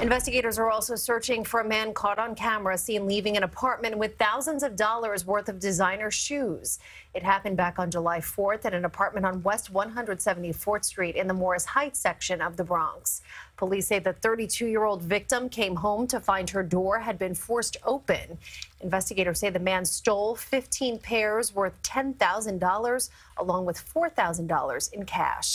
Investigators are also searching for a man caught on camera seen leaving an apartment with thousands of dollars worth of designer shoes. It happened back on July 4th at an apartment on West 174th Street in the Morris Heights section of the Bronx. Police say the 32 year old victim came home to find her door had been forced open. Investigators say the man stole 15 pairs worth $10,000 along with $4,000 in cash.